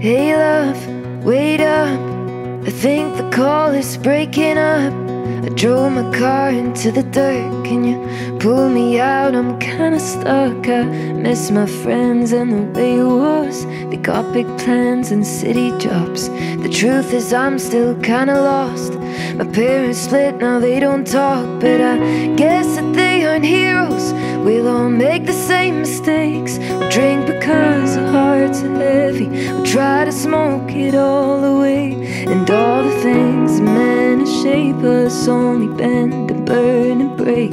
Hey love, wait up. I think the call is breaking up. I drove my car into the dirt. Can you pull me out? I'm kinda stuck. I miss my friends and the way it was. They got big plans and city jobs. The truth is, I'm still kinda lost. My parents split, now they don't talk. But I guess that they aren't heroes. We'll all make the same mistakes. We'll drink us only bend and burn and break.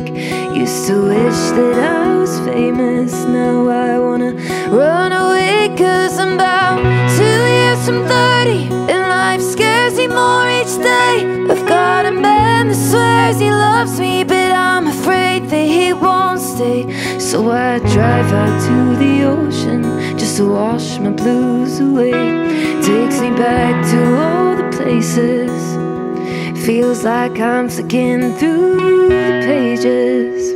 Used to wish that I was famous. Now I wanna run away. Cause I'm about two years from 30. And life scares me more each day. I've got a man that swears he loves me. But I'm afraid that he won't stay. So I drive out to the ocean just to wash my blues away. Takes me back to all the places. Feels like I'm flicking through the pages.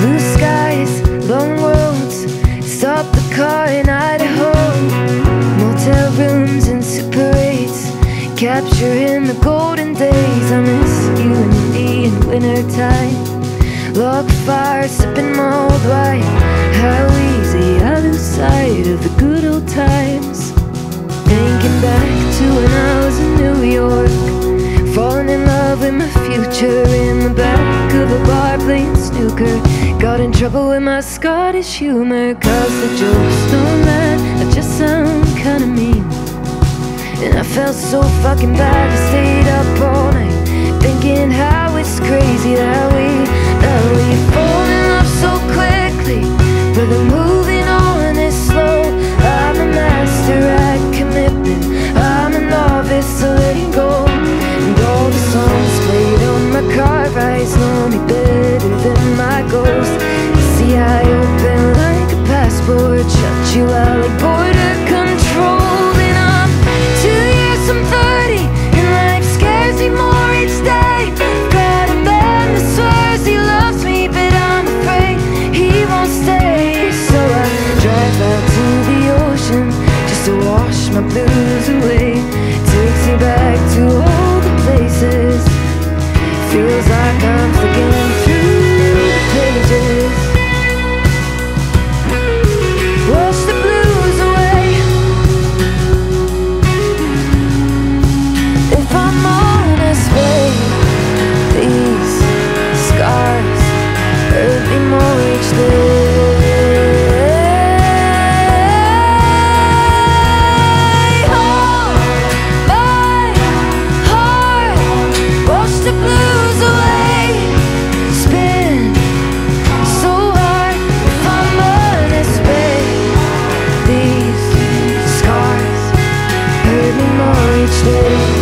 Blue skies, long roads. Stop the car in Idaho. Motel rooms and Super 8s. Capturing the golden days. I miss you and me in wintertime. Log fire, sipping mulled wine. Future in the back of a bar playing snooker. Got in trouble with my Scottish humor. Cause the jokes don't land, I just sound kinda mean. And I felt so fucking bad, I stayed up all night. Thinking how it's crazy that we, that we fall in love so quickly. But the you out like border control. And I'm two years from 30, and life scares me more each day. Got a man that swears he loves me, but I'm afraid he won't stay. So I drive out to the ocean just to wash my blues away. Takes me back to all the places. Feels like I'm flicking stay.